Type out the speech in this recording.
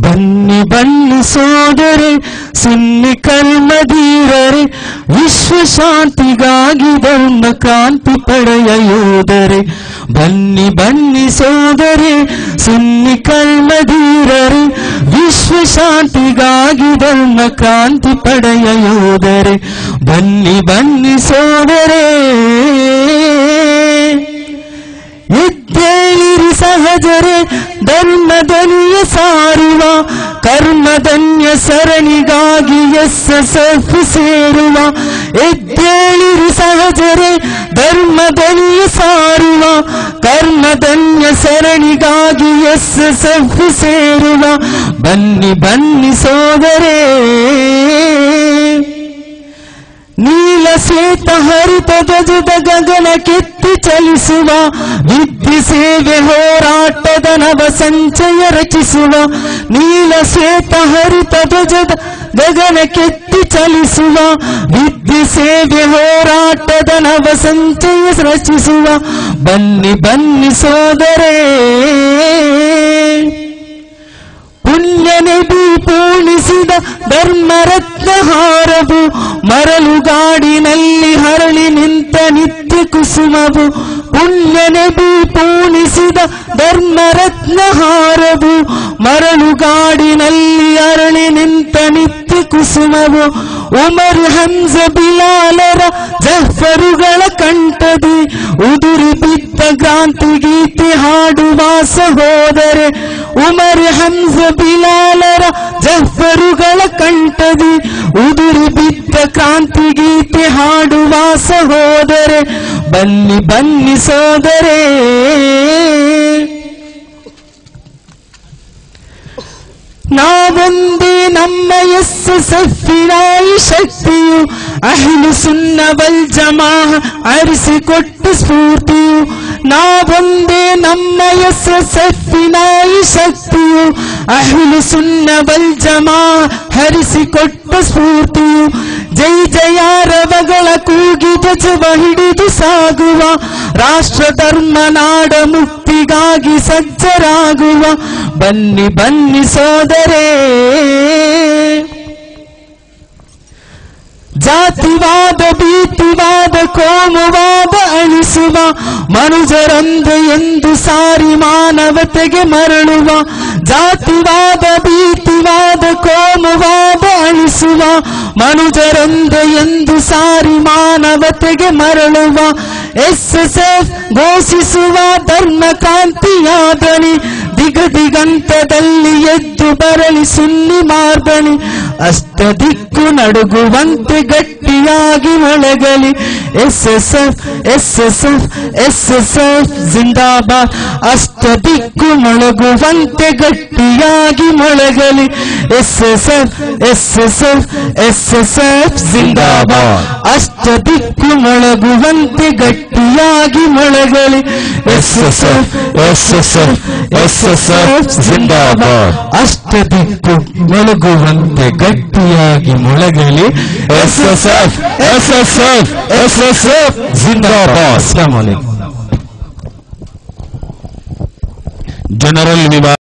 ಬನ್ನಿ ಬನ್ನಿ ಸೋದರೆ, ಸುನ್ನಿ ಕಲ್ಮಧೀರರೆ ವಿಶ್ವ ಶಾಂತಿಗಾಗಿ ಧರ್ಮ ಕ್ರಾಂತಿ ಪಡೆಯ ಯೋಧರೆ. ಬನ್ನಿ ಬನ್ನಿ ಸೋದರೆ, ಸುನ್ನಿ ಕಲ್ಮಧೀರರೆ ವಿಶ್ವ ಶಾಂತಿಗಾಗಿ ಧರ್ಮ ಕ್ರಾಂತಿ ಪಡೆಯ ಯೋಧರೆ. ಬನ್ನಿ ಬನ್ನಿ ಸೋದರೇ ಧರ್ಮದನಿಯ ಸಾರುವ, ಕರ್ಮಧನ್ಯ ಸರಣಿಗಾಗಿ ಎಸ್ಎಸ್ಎಫ್ ಸೇರುವ, ಎದ್ದೇಳಿರು ಸಹಜರೆ ಧರ್ಮದನಿಯ ಸಾರುವ, ಕರ್ಮಧನ್ಯ ಸರಣಿಗಾಗಿ ಎಸ್ಎಸ್ಎಫ್ ಸೇರುವ, ಬನ್ನಿ ಬನ್ನಿ ಸೋದರೇ. ಶ್ವೇತ ಹರಿತ ಧ್ವಜದ ಗಗನ ಕೆತ್ತಿ ಚಲಿಸುವ, ವಿದ್ಯೆ ಸೇವೆ ಹೋರಾಟದ ನವ ಸಂಚಯ ರಚಿಸುವ, ನೀಲ ಶ್ವೇತ ಹರಿತ ಧ್ವಜದ ಗಗನ ಕೆತ್ತಿ ಚಲಿಸುವ, ವಿದ್ಯೆ ಸೇವೆ ಹೋರಾಟದ ನವ ಸಂಚಯ ರಚಿಸುವ, ಬನ್ನಿ ಬನ್ನಿ ಸೋದರೇ. ಪುಣ್ಯ ನಬಿ ಪೂರ್ಣಿಸಿದ ಧರ್ಮರತ್ನ ಹಾರವು ಮರಳುಗಾಡಿನಲ್ಲಿ ಹರಳಿ ನಿಂತ ನಿತ್ಯ ಕುಸುಮವು ಪುಣ್ಯನೆಬು ಪೂಣಿಸಿದ ಹಾರವು ಮರಳುಗಾಡಿನಲ್ಲಿ ಅರಳಿ ನಿಂತ ನಿತ್ಯ ಕುಸುಮವು ಉಮರ್ ಹಂಸ ಬಿಲಾಲರ ಜಫರುಗಳ ಕಂಠದಿ ಉದುರಿ ಬಿದ್ದ ಕ್ರಾಂತಿ ಗೀತೆ ಹಾಡುವ ಸಹೋದರೆ ಉಮರ್ ಹಂಸ ಬಿಲಾಲರ ಜಫರುಗಳ ಕಂಠದಿ ಉದುರಿ ಬಿದ್ದ ಕ್ರಾಂತಿ ಗೀತೆ ಹಾಡುವ ಸಹೋದರೆ ಬನ್ನಿ ಬನ್ನಿ ಸೋದರೇ. ನಾವೊಂದೇ ನಮ್ಮ ಎಸ್ ಸಫಿರಾಯಿ ಶಕ್ತಿಯು, ಅಹಿಲು ಸುನ್ನ ವಲ್ ಜಮಾ ಅರಿಸಿಕೊಟ್ಟ ಸ್ಫೂರ್ತಿಯು ನಾವೊಂದೇ ನಮ್ಮ ಎಸ್ ಸಫಿನಾಯಿ ಶಕ್ತಿಯು. ಅಹಿಲು ಸುನ್ನ ಬಲ್ ಜಮಾ ಹರಿಸಿಕೊಟ್ಟ ಸ್ಫೂರ್ತಿಯು. ಜೈ ಜಯಾರವಗಳ ಕೂಗಿ ಧ್ವಜವ ಹಿಡಿದು ಸಾಗುವ. ರಾಷ್ಟ್ರ ಧರ್ಮ ನಾಡ ಮುಕ್ತಿಗಾಗಿ ಸಜ್ಜರಾಗುವ. ಬನ್ನಿ ಬನ್ನಿ ಸೋದರೇ. ಜಾತಿವಾದ, ಭೀತಿವಾದ, ಕೋಮುವಾದ ಅಳಿಸುವ ಮನುಜರಂದು ಎಂದು ಸಾರಿ ಮಾನವತೆಗೆ ಮರಳುವ, ಜಾತಿವಾದ, ಭೀತಿವಾದ, ಕೋಮುವಾದ ಅಳಿಸುವ ಮನುಜರಂದು ಎಂದು ಸಾರಿ ಮಾನವತೆಗೆ ಮರಳುವ ಎಸ್ ಘೋಷಿಸುವ ಧರ್ಮ ಕಾಂತಿಯಾದಣಿ ದಿಗ ದಿಗಂತದಲ್ಲಿ ಎದ್ದು ಬರಲಿ ಸುನ್ನಿ ಮಾರ್ದನಿ ಅಷ್ಟ ದಿಕ್ಕು ನಡುಗುವಂತೆ ಗಟ್ಟಿಯಾಗಿ ಮೊಳಗಲಿ. S S F S S F S S F ಜಿಂದಾಬಾದ್. ಅಷ್ಟ ದಿಕ್ಕು ಮೊಳಗುವಂತೆ ಗಟ್ಟಿಯಾಗಿ ಮೊಳಗಲಿ. S S F S S F S S F ಜಿಂದಾಬಾದ್. ಅಷ್ಟ ದಿಕ್ಕು ಮೊಳಗುವಂತೆ ಗಟ್ಟಿಯಾಗಿ ಮೊಳಗಲಿ. S S F S S F S S F ಜಿಂದಾಬಾದ್. ಅಷ್ಟ ದಿಕ್ಕು ಮೊಳಗುವಂತೆ ಗಟ್ಟಿಯಾಗಿ ಮೊಳಗಲಿ. S S F S S F S S F ಜಿಂದಾಬಾದ್. ಜನರಲ್ ವಿಭಾಗ